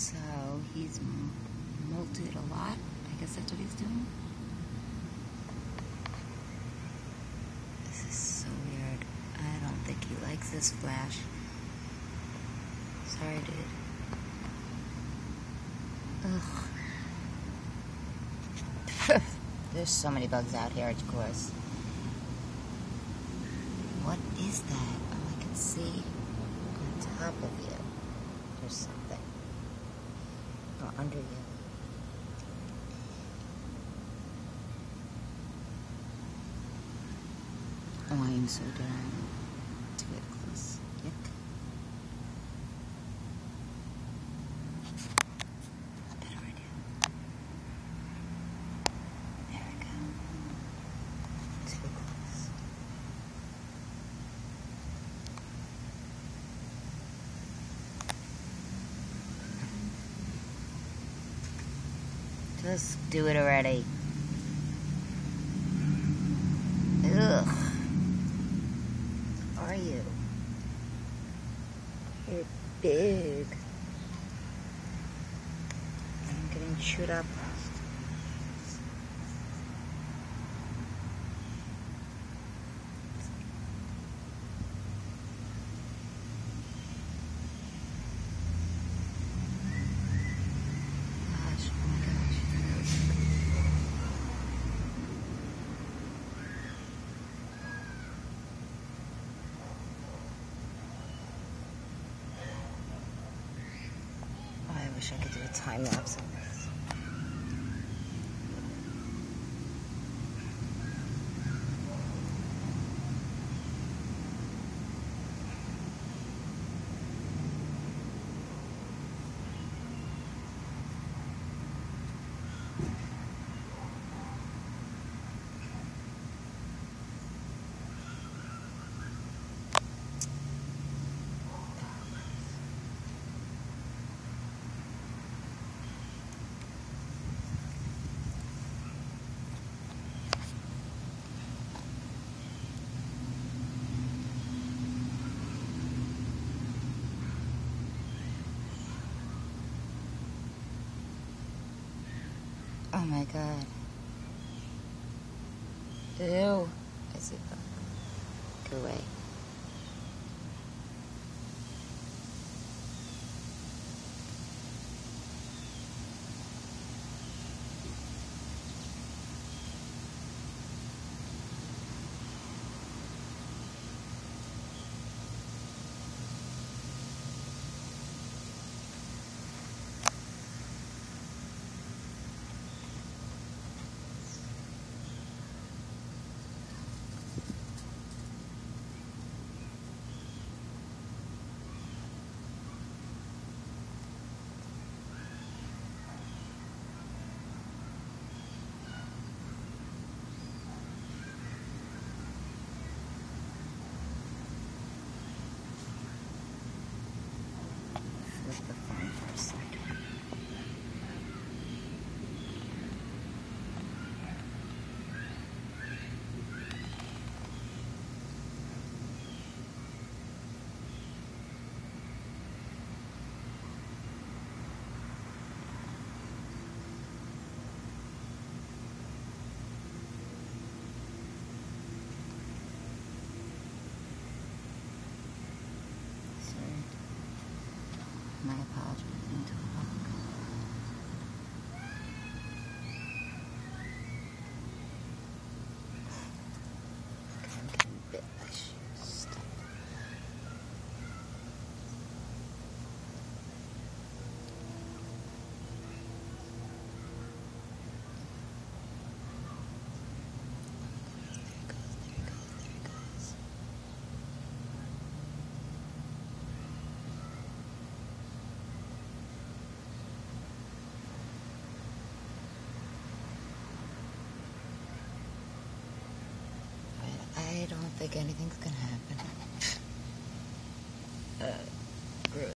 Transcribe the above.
So he's molted a lot. I guess that's what he's doing. This is so weird. I don't think he likes this flash. Sorry, dude. Ugh. There's so many bugs out here, of course. What is that? Oh, I can see on top of you. There's something. Or under you. Oh, I am so done. Just do it already. Ugh. Are you? You're big. I'm getting chewed up. Gosh, oh my gosh. Oh, I wish I could do a time lapse this. Oh my god. Ew. I see. Go away. My apologies. I don't think anything's gonna happen.